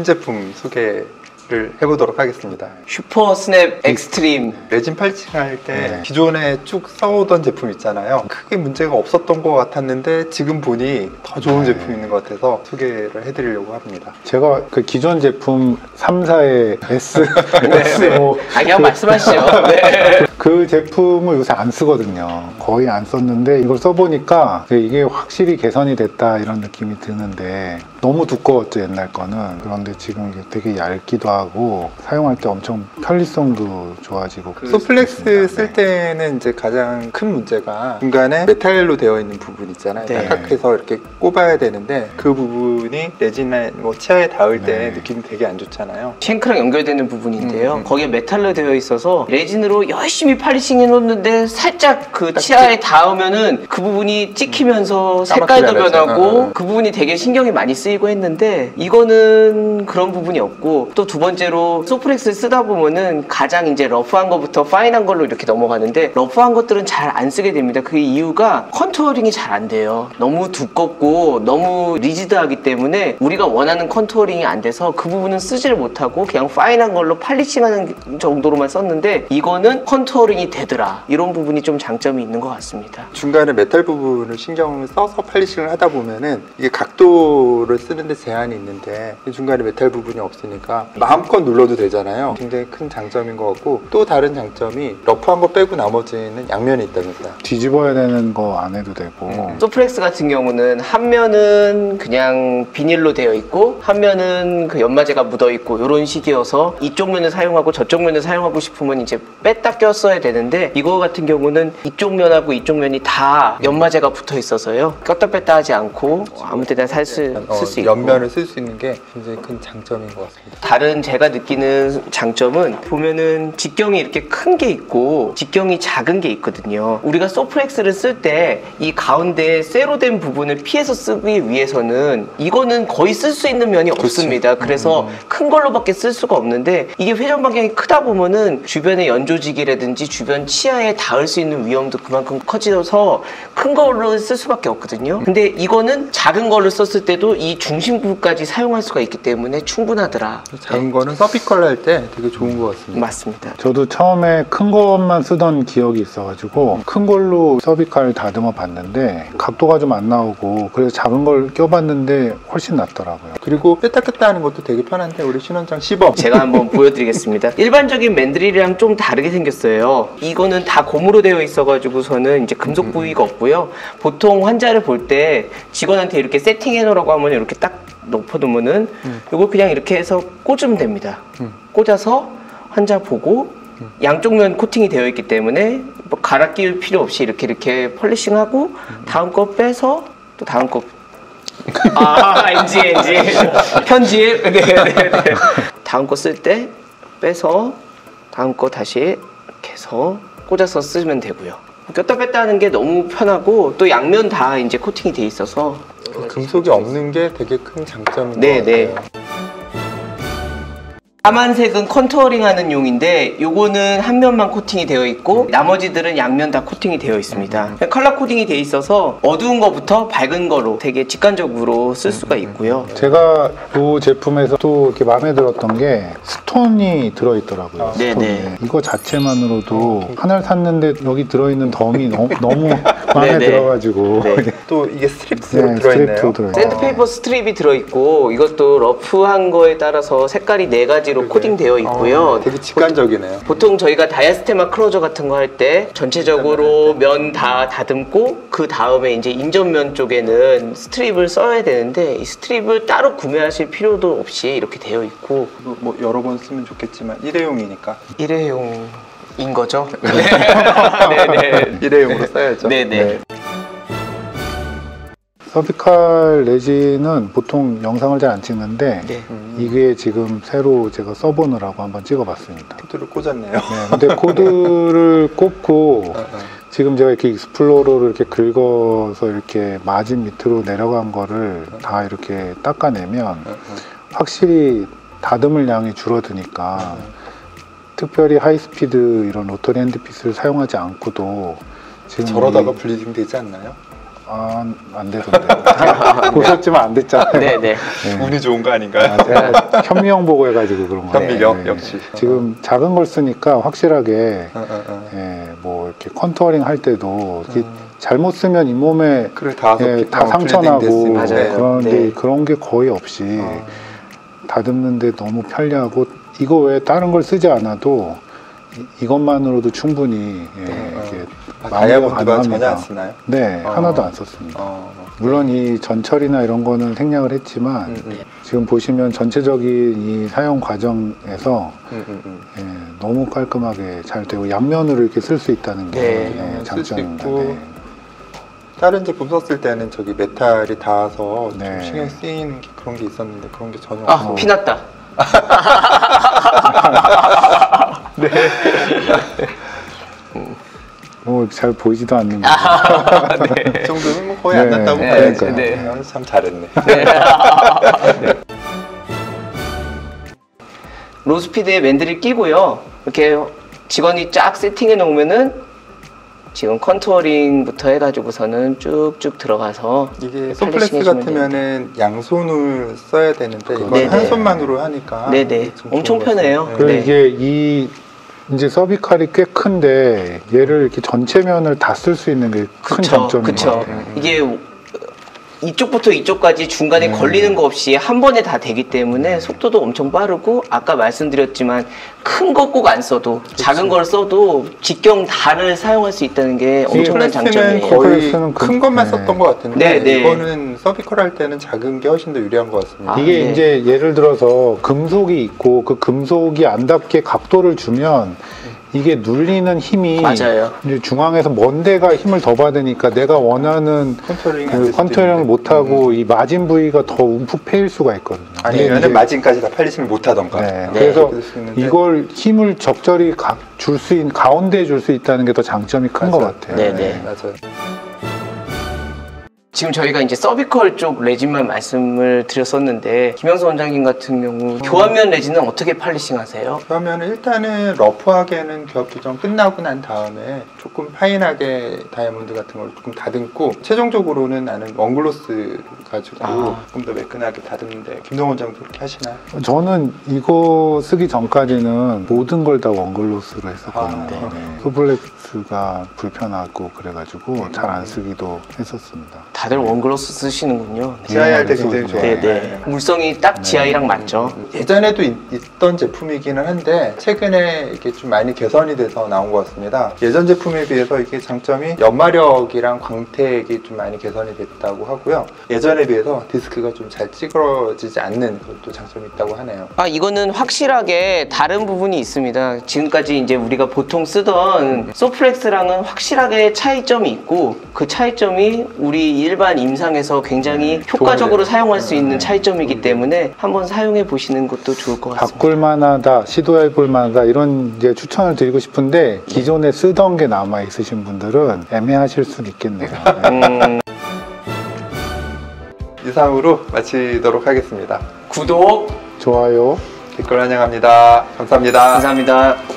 신제품 소개 를 해보도록 하겠습니다. Super-Snap X-Treme 레진 polishing 할때 네. 기존에 쭉 써오던 제품 있잖아요. 크게 문제가 없었던 것 같았는데 지금 보니 더 좋은 네. 제품이 있는 것 같아서 소개를 해드리려고 합니다. 제가 그 기존 제품 3M사의 S, S5 아 그냥 말씀하시죠 네. 그 제품을 요새 안 쓰거든요. 거의 안 썼는데 이걸 써보니까 이게 확실히 개선이 됐다 이런 느낌이 드는데 너무 두꺼웠죠 옛날 거는 그런데 지금 이게 되게 얇기도 하고 사용할 때 엄청 편리성도 좋아지고 Sof-Lex 그렇습니다. 쓸 네. 때는 이제 가장 큰 문제가 중간에 메탈로 되어 있는 부분 있잖아요. 네. 딱딱해서 이렇게 꼽아야 되는데 그 부분이 레진에 뭐 치아에 닿을 때 네. 느낌이 되게 안 좋잖아요. shank랑 연결되는 부분인데요. 음, 음. 거기에 메탈로 되어 있어서 레진으로 열심히 polishing 해놓는데 살짝 그 치아에 닿으면은 그 부분이 찍히면서 색깔도 변하고. 응, 응. 그 부분이 되게 신경이 많이 쓰이 고 했는데 이거는 그런 부분이 없고 또 두 번째로 Sof-Lex 쓰다 보면은 가장 이제 rough한 거부터 fine한 걸로 이렇게 넘어가는데 rough한 것들은 잘 안 쓰게 됩니다. 그 이유가 contouring이 잘 안 돼요. 너무 두껍고 너무 rigid하기 때문에 우리가 원하는 contouring이 안 돼서 그 부분은 쓰지를 못하고 그냥 fine한 걸로 polishing하는 정도로만 썼는데 이거는 contouring이 되더라. 이런 부분이 좀 장점이 있는 것 같습니다. 중간에 메탈 부분을 신경을 써서 polishing을 하다 보면은 이게 각도를 쓰는데 제한이 있는데 이 중간에 메탈 부분이 없으니까 마음껏 눌러도 되잖아요. 굉장히 큰 장점인 것 같고 또 다른 장점이 rough한 거 빼고 나머지는 양면에 있다면서요. 뒤집어야 되는 거 안 해도 되고 음. 소프렉스 같은 경우는 한 면은 그냥 비닐로 되어 있고 한 면은 그 연마제가 묻어 있고 이런 식이어서 이쪽 면을 사용하고 저쪽 면을 사용하고 싶으면 이제 뺐다 꼈어야 되는데 이거 같은 경우는 이쪽 면하고 이쪽 면이 다 연마제가 붙어 있어서요 꼈다 뺐다 하지 않고 아무 때나 쓸수 어, 있고 옆면을 쓸 수 있는 게 굉장히 큰 장점인 것 같습니다. 다른 제가 느끼는 장점은 보면은 직경이 이렇게 큰 게 있고 직경이 작은 게 있거든요. 우리가 소프렉스를 쓸 때 이 가운데 쇠로 된 부분을 피해서 쓰기 위해서는 이거는 거의 쓸 수 있는 면이 없습니다. 그래서 큰 걸로밖에 쓸 수가 없는데 이게 회전 반경이 크다 보면은 주변의 연조직이라든지 주변 치아에 닿을 수 있는 위험도 그만큼 커져서 큰 걸로 쓸 수밖에 없거든요. 근데 이거는 작은 걸로 썼을 때도 이 중심부까지 사용할 수가 있기 때문에 충분하더라. 작은 거는 서피컬 할 때 되게 좋은 것 같습니다. 맞습니다. 저도 처음에 큰 것만 쓰던 기억이 있어가지고 큰 걸로 서비칼 다듬어 봤는데 각도가 좀 안 나오고 그래서 작은 걸 껴봤는데 훨씬 낫더라고요. 그리고 뺐다 꼈다 하는 것도 되게 편한데 우리 신원장 시범 제가 한번 보여드리겠습니다. 일반적인 맨드릴이랑 좀 다르게 생겼어요. 이거는 다 고무로 되어 있어가지고서는 이제 금속 부위가 없고요. 보통 환자를 볼 때 직원한테 이렇게 세팅해 놓으라고 하면 이렇게 딱 높여두면은 이걸 그냥 이렇게 해서 꽂으면 됩니다. 음. 꽂아서 환자 보고 양쪽 면 코팅이 되어 있기 때문에 뭐 갈아 끼울 필요 없이 이렇게 이렇게 펄리싱하고 다음 거 빼서 또 다음 거 아, NG, NG. 편집. 네, 네, 네. 다음 거 쓸 때 빼서 다음 거 다시 이렇게 해서 꽂아서 쓰면 되고요. 꼈다 뺐다 하는 게 너무 편하고 또 양면 다 이제 코팅이 돼 있어서 금속이 없는 게 되게 큰 장점인 네, 것 네. 같아요. 까만색은 contouring 하는 용인데 요거는 한 면만 코팅이 되어 있고 나머지들은 양면 다 코팅이 되어 있습니다. 컬러 코딩이 되어 있어서 어두운 거부터 밝은 거로 되게 직관적으로 쓸 수가 있고요. 제가 이 제품에서 또 이렇게 마음에 들었던 게 stone이 들어있더라고요. 아, stone이. 네네. 이거 자체만으로도 하나를 샀는데 여기 들어있는 덤이 너무, 너무 마음에 네네. 들어가지고 네. 또 이게 strips로 네, 들어있네요. strip도 들어있어요. 샌드페이퍼 strip이 들어있고 이것도 rough한 거에 따라서 색깔이 네 가지 로 코딩되어 있고요. 어, 되게 직관적이네요. 보통 저희가 diastema closure 같은 거 할 때 전체적으로 면 다 다듬고 그 다음에 이제 인접면 쪽에는 strip을 써야 되는데 이 strip을 따로 구매하실 필요도 없이 이렇게 되어 있고 뭐, 뭐 여러 번 쓰면 좋겠지만 일회용이니까 일회용 인 거죠. 네, 네. 일회용으로 써야죠. 네, 네. cervical 레진은 보통 영상을 잘 안 찍는데 네. 음, 이게 지금 새로 제가 써보느라고 한번 찍어봤습니다. cord를 꽂았네요. 네, 근데 cord를 꼽고 어, 어. 지금 제가 이렇게 explorer를 이렇게 긁어서 이렇게 마진 밑으로 내려간 거를 다 이렇게 닦아내면 어, 어. 확실히 다듬을 양이 줄어드니까 특별히 high speed 이런 rotary handpiece를 사용하지 않고도 지금 저러다가 이- bleeding 되지 않나요? 아, 안 되던데. 보셨지만 안 됐잖아요. 네, 네. 네. 운이 좋은 거 아닌가요? 아, 제가 현미경 보고 해가지고 그런 거. 현미경, 역시. 지금 작은 걸 쓰니까 확실하게 어, 어, 어. 예, 뭐 이렇게 contouring 할 때도 이렇게 음. 잘못 쓰면 잇몸에 그래 다 예, 다 어, 상처나고. 그런데 네. 그런 게 거의 없이 어. 다듬는데 너무 편리하고 이거 외에 다른 걸 쓰지 않아도 이, 것만으로도 충분히 예, 네. 이렇게 아, 다이아몬드가 전혀. 안 쓰나요? 네, 어. 하나도 안 썼습니다. 어. 물론 이 전철이나 이런 거는 생략을 했지만 음, 음, 지금 보시면 전체적인 이 사용 과정에서 음, 음, 음. 예, 너무 깔끔하게 잘 되고 양면으로 이렇게 쓸 수 있다는 게 네. 예, 쓸수 장점입니다. 네. 다른 제품 썼을 때는 저기 메탈이 닿아서 네. 좀 신경 쓰이는 게 그런 게 있었는데 그런 게 전혀 아, 없어. 피났다. 뭐 잘 보이지도 않는 거. 그 정도는 뭐 거의 안 네. 났다고 네, 봐야지. 네. 네. 참 잘했네. 로스피드에 맨들을 끼고요. 이렇게 직원이 쫙 세팅해 놓으면은 지금 컨투어링부터 해가지고서는 쭉쭉 들어가서 이게 팔레싱 소플렉스 같으면은 양손을 써야 되는데 이건 네네. 한 손만으로 하니까 네네. 좀 엄청 좋은 것 같아요. 편해요. 그리고 네. 이게 이 이제 서비칼이 꽤 큰데 얘를 이렇게 전체 면을 다 쓸 수 있는 게 큰 장점인 것 그쵸. 같아요. 이게 이쪽부터 이쪽까지 중간에 음. 걸리는 거 없이 한 번에 다 되기 때문에 속도도 엄청 빠르고 아까 말씀드렸지만 큰 거 꼭 안 써도 작은 걸 써도 직경 다를 사용할 수 있다는 게 엄청난 장점이에요. 거의 그- 큰 것만 네. 썼던 것 같은데 네, 네. 이거는 cervical 할 때는 작은 게 훨씬 더 유리한 것 같습니다. 아, 이게 네. 이제 예를 들어서 금속이 있고 그 금속이 안 닿게 각도를 주면 이게 눌리는 힘이 맞아요. 이제 중앙에서 먼 데가 힘을 더 받으니까 내가 원하는 controlling 그 컨트롤을 못 하고 이 마진 부위가 더 움푹 패일 수가 있거든요. 아니면 마진까지 다 polish를 못 하던가. 네. 네. 그래서. 이걸 힘을 적절히 줄 수 있는 가운데에 줄 수 있다는 게 더 장점이 큰 것. 같아요. 네, 네. 맞아요. 지금 저희가 이제 cervical 쪽 레진만 말씀을 드렸었는데 김영수 원장님 같은 경우 교합면 레진은 어떻게 polishing 하세요? 그러면 일단은 rough하게는 교합 조정 끝나고 난 다음에 조금 fine하게 다이아몬드 같은 걸 조금 다듬고 최종적으로는 나는 OneGloss 가지고 아. 조금 더 매끈하게 다듬는데 김동 원장도 그렇게 하시나요? 저는 이거 쓰기 전까지는 모든 걸 다 OneGloss로 했었거든요. 아, 네. 네. Sof-Lex가 불편하고 그래가지고 음. 잘안 쓰기도 했었습니다. 다들 원글로스 쓰시는군요. 네. GI 할때 네, 굉장히 네, 좋아요. 네, 네. 물성이 딱 GI랑 맞죠. 예전에도 있, 던 제품이기는 한데 최근에 이게 좀 많이 개선이 돼서 나온 것 같습니다. 예전 제품에 비해서 이게 장점이 연마력이랑 광택이 좀 많이 개선이 됐다고 하고요. 예전에 비해서 디스크가 좀 잘 찌그러지지 않는 것도 장점이 있다고 하네요. 아 이거는 확실하게 다른 부분이 있습니다. 지금까지 이제 우리가 보통 쓰던 소플렉스랑은 확실하게 차이점이 있고 그 차이점이 우리 일반 임상에서 굉장히 효과적으로 좋은데. 사용할 수 있는 네. 차이점이기 때문에 한번 사용해 보시는 것도 좋을 것 같습니다. 바꿀 만하다, 시도해 볼 만하다 이런 이제 추천을 드리고 싶은데 기존에 쓰던 게 남아 있으신 분들은 애매하실 수는 있겠네요. 네. 음, 이상으로 마치도록 하겠습니다. 구독 좋아요. 댓글 환영합니다. 감사합니다. 감사합니다.